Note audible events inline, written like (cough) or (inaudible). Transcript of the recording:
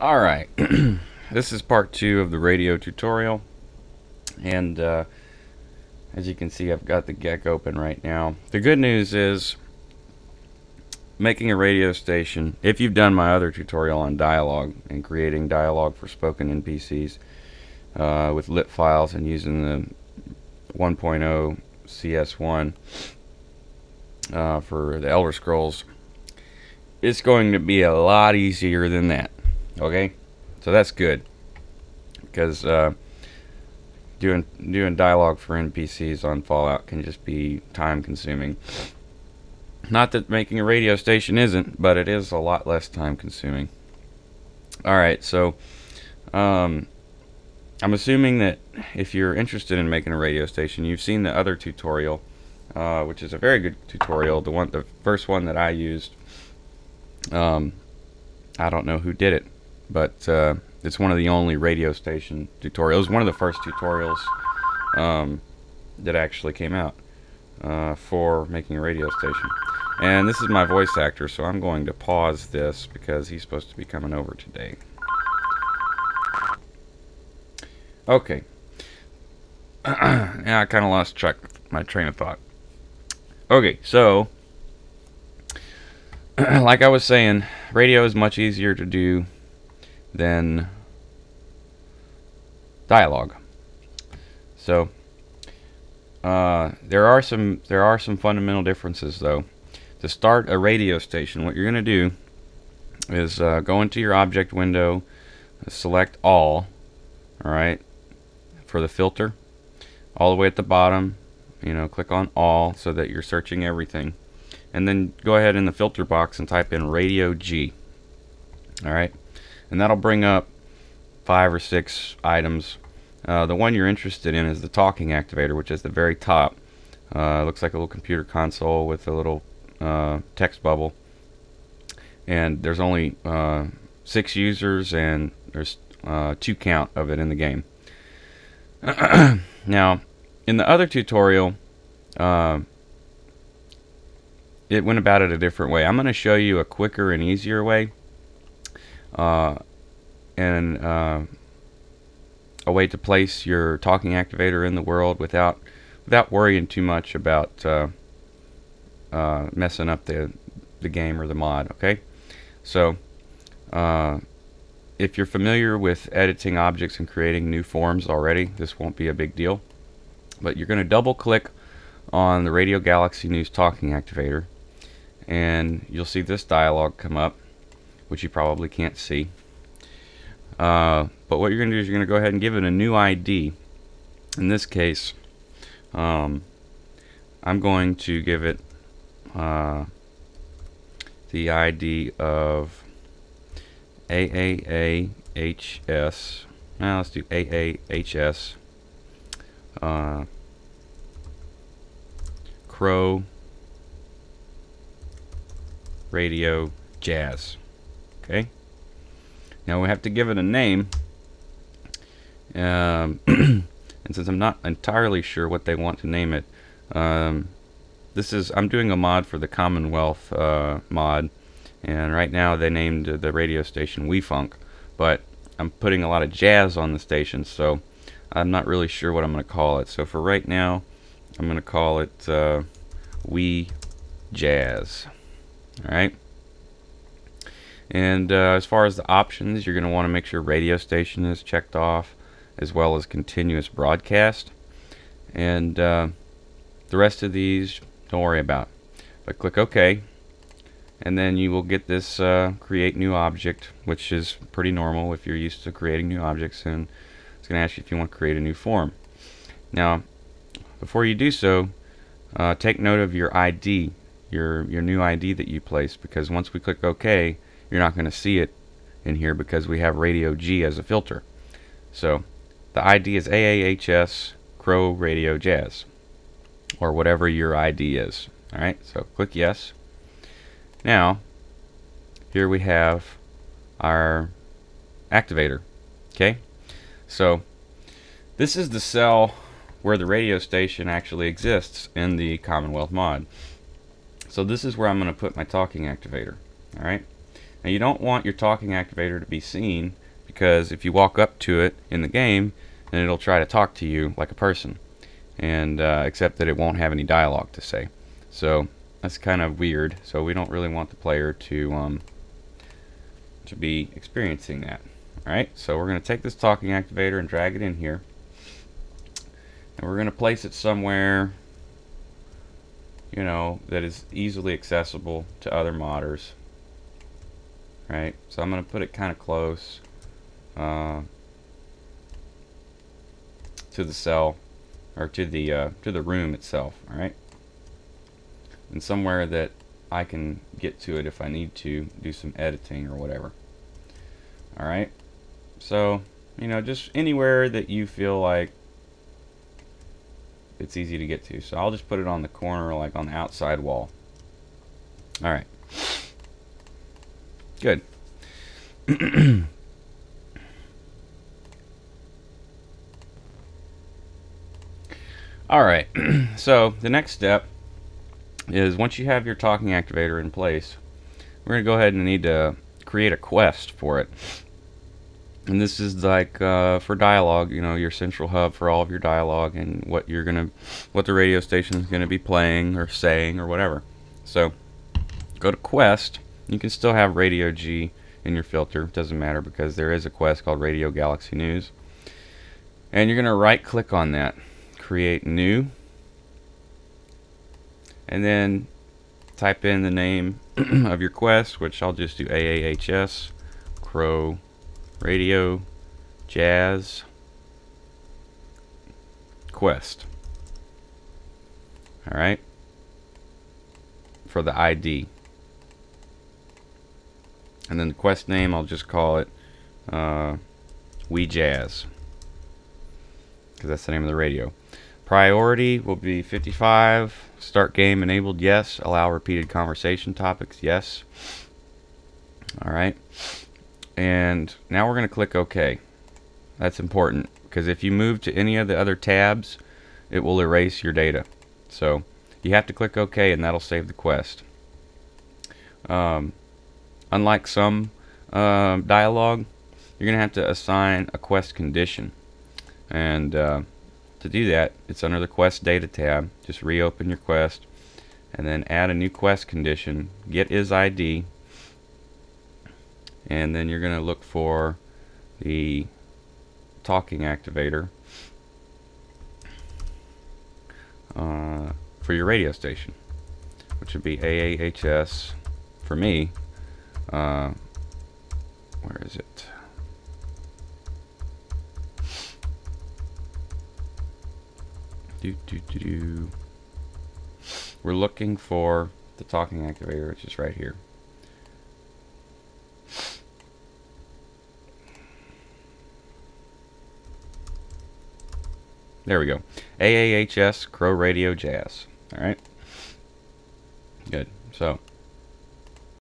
Alright, (clears throat) this is part two of the radio tutorial and uh, as you can see I've got the GECK open right now. The good news is making a radio station, if you've done my other tutorial on dialogue and creating dialogue for spoken NPCs uh, with lip files and using the 1.0 CS1 uh, for the Elder Scrolls, it's going to be a lot easier than that. Okay, so that's good because uh, doing doing dialogue for NPCs on Fallout can just be time consuming. Not that making a radio station isn't, but it is a lot less time consuming. Alright, so um, I'm assuming that if you're interested in making a radio station, you've seen the other tutorial, uh, which is a very good tutorial. The one, the first one that I used. Um, I don't know who did it, but uh, it's one of the only radio station tutorials. One of the first tutorials um, that actually came out uh, for making a radio station. And this is my voice actor, so I'm going to pause this because he's supposed to be coming over today. Okay. (clears throat) yeah, I kind of lost track my train of thought. Okay, so (clears throat) like I was saying, radio is much easier to do than dialogue. So uh, there are some there are some fundamental differences though. To start a radio station, what you're going to do is uh, go into your object window, select all, all right, for the filter, all the way at the bottom. You know, click on all so that you're searching everything, and then go ahead in the filter box and type in radio G. All right, and that'll bring up five or six items. Uh, the one you're interested in is the talking activator, which is the very top. Uh, looks like a little computer console with a little uh, text bubble. And there's only uh, six users, and there's uh, two count of it in the game. (clears throat) now, in the other tutorial, uh, it went about it a different way. I'm going to show you a quicker and easier way uh, and uh, a way to place your talking activator in the world without without worrying too much about uh, uh, messing up the the game or the mod. Okay, so uh, if you're familiar with editing objects and creating new forms already, this won't be a big deal. But you're going to double click on the Radio Galaxy News talking activator and you'll see this dialog come up which you probably can't see. Uh, but what you're going to do is you're going to go ahead and give it a new ID. In this case, um, I'm going to give it uh, the ID of AAAHS. Now let's do AAHS. Uh, Crow Radio Jazz. Okay. Now we have to give it a name. Um, (clears throat) and since I'm not entirely sure what they want to name it, um, this is I'm doing a mod for the Commonwealth uh, mod, and right now they named the radio station WeFunk, but I'm putting a lot of jazz on the station, so I'm not really sure what I'm going to call it. So for right now, I'm going to call it uh, We Jazz. All right. And uh, as far as the options, you're going to want to make sure radio station is checked off, as well as continuous broadcast. And uh, the rest of these, don't worry about. But click OK, and then you will get this uh, create new object, which is pretty normal if you're used to creating new objects. And it's going to ask you if you want to create a new form. Now, before you do so, uh, take note of your ID, your your new ID that you placed, because once we click OK you're not going to see it in here because we have radio G as a filter. So the ID is AAHS Crow Radio Jazz or whatever your ID is. Alright, so click yes. Now, here we have our activator. Okay, so this is the cell where the radio station actually exists in the Commonwealth mod. So this is where I'm going to put my talking activator. Alright, Now you don't want your talking activator to be seen because if you walk up to it in the game, then it'll try to talk to you like a person, and uh, except that it won't have any dialogue to say. So that's kind of weird. So we don't really want the player to um, to be experiencing that. Alright, so we're going to take this talking activator and drag it in here. And we're going to place it somewhere, you know, that is easily accessible to other modders. Right, so I'm going to put it kind of close uh, to the cell, or to the, uh, to the room itself, alright? And somewhere that I can get to it if I need to do some editing or whatever. Alright, so, you know, just anywhere that you feel like it's easy to get to. So I'll just put it on the corner, like on the outside wall. All right. Good. (clears throat) All right. (clears throat) so the next step is once you have your talking activator in place, we're going to go ahead and need to create a quest for it and this is like uh, for dialogue you know your central hub for all of your dialogue and what you're gonna what the radio station is gonna be playing or saying or whatever so go to quest you can still have radio G in your filter doesn't matter because there is a quest called radio galaxy news and you're gonna right click on that create new and then type in the name (clears throat) of your quest which I'll just do AAHS crow radio, jazz, quest. Alright? For the ID. And then the quest name, I'll just call it uh, We Jazz. Because that's the name of the radio. Priority will be 55. Start game enabled, yes. Allow repeated conversation topics, yes. Alright and now we're going to click OK. That's important because if you move to any of the other tabs it will erase your data. So you have to click OK and that'll save the quest. Um, unlike some uh, dialogue, you're going to have to assign a quest condition. And uh, to do that, it's under the quest data tab. Just reopen your quest and then add a new quest condition. GetIsID and then you're going to look for the talking activator uh, for your radio station which would be AAHS for me uh, where is it do, do, do, do. we're looking for the talking activator which is right here There we go. AAHS Crow Radio Jazz. All right. Good. So